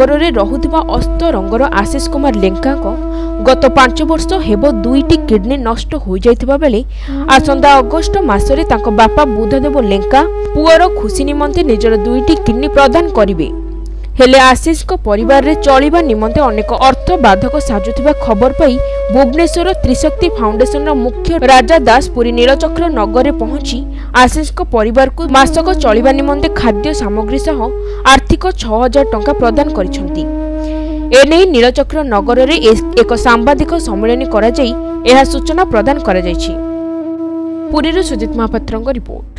ନଗରରେ ରହୁଥିବା ଅସ୍ତ ରଙ୍ଗର ଆଶିଷ କୁମାର ଲେଙ୍କାଙ୍କ ଗତ ପାଞ୍ଚ ବର୍ଷ ହେବ ଦୁଇଟି କିଡନୀ ନଷ୍ଟ ହୋଇଯାଇଥିବା ବେଳେ ଆସନ୍ତା ଅଗଷ୍ଟ ମାସରେ ତାଙ୍କ ବାପା ବୁଧଦେବ ଲେଙ୍କା ପୁଅର ଖୁସି ନିମନ୍ତେ ନିଜର ଦୁଇଟି କିଡନୀ ପ୍ରଦାନ କରିବେ। ହେଲେ ଆଶିଷଙ୍କ ପରିବାରରେ ଚଳିବା ନିମନ୍ତେ ଅନେକ ଅର୍ଥ ବାଧକ ସାଜୁଥିବା ଖବର ପାଇ ଭୁବନେଶ୍ୱର ତ୍ରିଶକ୍ତି ଫାଉଣ୍ଡେସନର ମୁଖ୍ୟ ରାଜା ଦାସ ପୁରୀ ନୀଳଚକ୍ର ନଗରରେ ପହଞ୍ଚି ଆଶିଷଙ୍କ ପରିବାରକୁ ମାସକ ଚଳିବା ନିମନ୍ତେ ଖାଦ୍ୟ ସାମଗ୍ରୀ ସହ ଆର୍ଥିକ ଛଅ ହଜାର ଟଙ୍କା ପ୍ରଦାନ କରିଛନ୍ତି। ଏନେଇ ନୀଳଚକ୍ର ନଗରରେ ଏକ ସାମ୍ବାଦିକ ସମ୍ମିଳନୀ କରାଯାଇ ଏହା ସୂଚନା ପ୍ରଦାନ କରାଯାଇଛି। ପୁରୀରୁ ସୁଜିତ ମହାପାତ୍ରଙ୍କ ରିପୋର୍ଟ।